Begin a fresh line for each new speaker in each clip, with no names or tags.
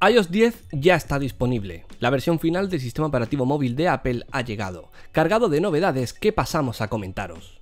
iOS 10 ya está disponible. La versión final del sistema operativo móvil de Apple ha llegado, cargado de novedades que pasamos a comentaros.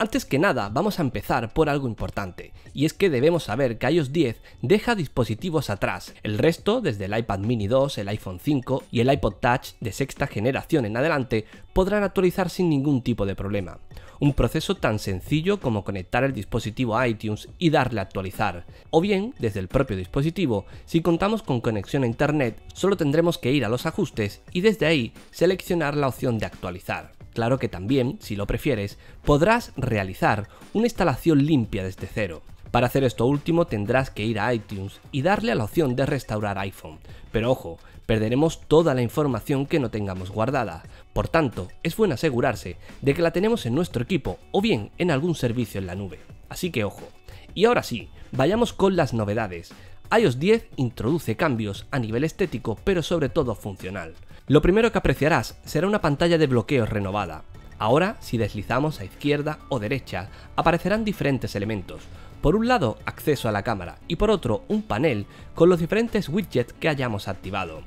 Antes que nada, vamos a empezar por algo importante, y es que debemos saber que iOS 10 deja dispositivos atrás, el resto, desde el iPad mini 2, el iPhone 5 y el iPod Touch de sexta generación en adelante, podrán actualizar sin ningún tipo de problema un proceso tan sencillo como conectar el dispositivo a iTunes y darle a actualizar, o bien desde el propio dispositivo, si contamos con conexión a Internet, solo tendremos que ir a los ajustes y desde ahí seleccionar la opción de actualizar. Claro que también, si lo prefieres, podrás realizar una instalación limpia desde cero. Para hacer esto último tendrás que ir a iTunes y darle a la opción de restaurar iPhone. Pero ojo, perderemos toda la información que no tengamos guardada. Por tanto, es bueno asegurarse de que la tenemos en nuestro equipo o bien en algún servicio en la nube. Así que ojo. Y ahora sí, vayamos con las novedades. iOS 10 introduce cambios a nivel estético pero sobre todo funcional. Lo primero que apreciarás será una pantalla de bloqueo renovada. Ahora, si deslizamos a izquierda o derecha, aparecerán diferentes elementos, por un lado, acceso a la cámara y por otro, un panel con los diferentes widgets que hayamos activado.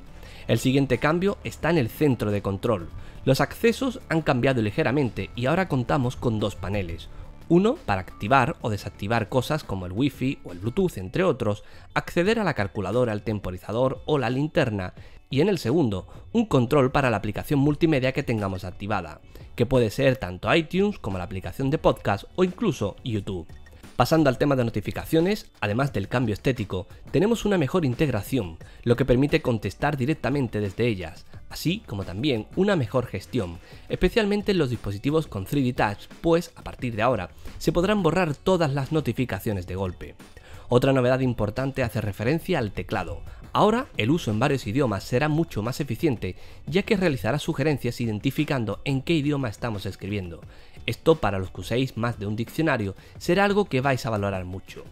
El siguiente cambio está en el centro de control. Los accesos han cambiado ligeramente y ahora contamos con dos paneles. Uno para activar o desactivar cosas como el Wi-Fi o el Bluetooth, entre otros, acceder a la calculadora, el temporizador o la linterna, y en el segundo, un control para la aplicación multimedia que tengamos activada, que puede ser tanto iTunes como la aplicación de podcast o incluso YouTube. Pasando al tema de notificaciones, además del cambio estético, tenemos una mejor integración, lo que permite contestar directamente desde ellas, así como también una mejor gestión, especialmente en los dispositivos con 3D Touch, pues a partir de ahora se podrán borrar todas las notificaciones de golpe. Otra novedad importante hace referencia al teclado. Ahora el uso en varios idiomas será mucho más eficiente, ya que realizará sugerencias identificando en qué idioma estamos escribiendo. Esto para los que uséis más de un diccionario será algo que vais a valorar mucho.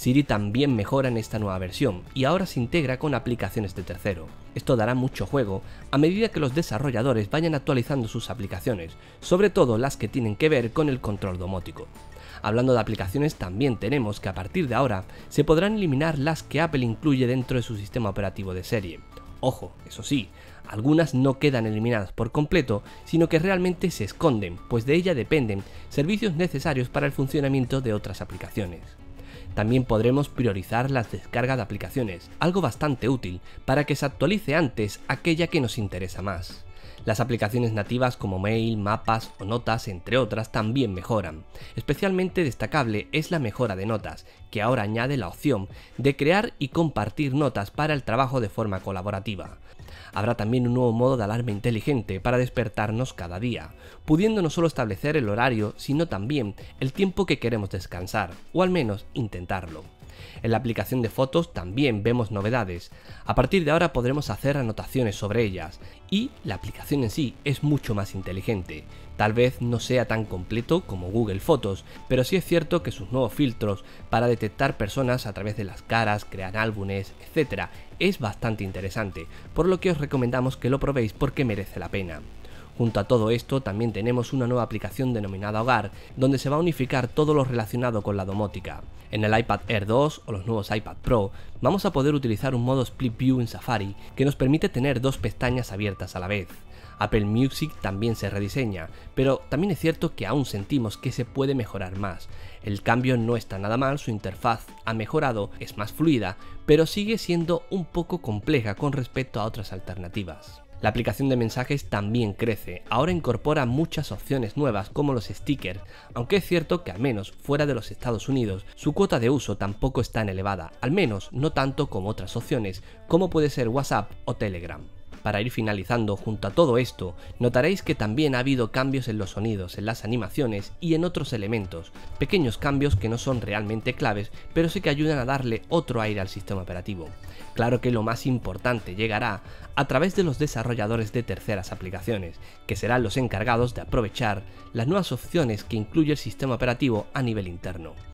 Siri también mejora en esta nueva versión y ahora se integra con aplicaciones de tercero. Esto dará mucho juego a medida que los desarrolladores vayan actualizando sus aplicaciones, sobre todo las que tienen que ver con el control domótico. Hablando de aplicaciones, también tenemos que a partir de ahora se podrán eliminar las que Apple incluye dentro de su sistema operativo de serie. Ojo, eso sí, algunas no quedan eliminadas por completo, sino que realmente se esconden, pues de ella dependen servicios necesarios para el funcionamiento de otras aplicaciones. También podremos priorizar las descargas de aplicaciones, algo bastante útil para que se actualice antes aquella que nos interesa más. Las aplicaciones nativas como Mail, Mapas o Notas, entre otras, también mejoran. Especialmente destacable es la mejora de notas, que ahora añade la opción de crear y compartir notas para el trabajo de forma colaborativa. Habrá también un nuevo modo de alarma inteligente para despertarnos cada día, pudiendo no solo establecer el horario, sino también el tiempo que queremos descansar, o al menos intentarlo. En la aplicación de fotos también vemos novedades. A partir de ahora podremos hacer anotaciones sobre ellas y la aplicación en sí es mucho más inteligente. Tal vez no sea tan completo como Google Fotos, pero sí es cierto que sus nuevos filtros para detectar personas a través de las caras, crear álbumes, etc. es bastante interesante, por lo que os recomendamos que lo probéis porque merece la pena. Junto a todo esto también tenemos una nueva aplicación denominada Hogar, donde se va a unificar todo lo relacionado con la domótica. En el iPad Air 2 o los nuevos iPad Pro vamos a poder utilizar un modo Split View en Safari que nos permite tener dos pestañas abiertas a la vez. Apple Music también se rediseña, pero también es cierto que aún sentimos que se puede mejorar más. El cambio no está nada mal, su interfaz ha mejorado, es más fluida, pero sigue siendo un poco compleja con respecto a otras alternativas. La aplicación de mensajes también crece, ahora incorpora muchas opciones nuevas como los stickers, aunque es cierto que al menos fuera de los Estados Unidos su cuota de uso tampoco es tan elevada, al menos no tanto como otras opciones como puede ser WhatsApp o Telegram. Para ir finalizando, junto a todo esto, notaréis que también ha habido cambios en los sonidos, en las animaciones y en otros elementos, pequeños cambios que no son realmente claves, pero sí que ayudan a darle otro aire al sistema operativo. Claro que lo más importante llegará a través de los desarrolladores de terceras aplicaciones, que serán los encargados de aprovechar las nuevas opciones que incluye el sistema operativo a nivel interno.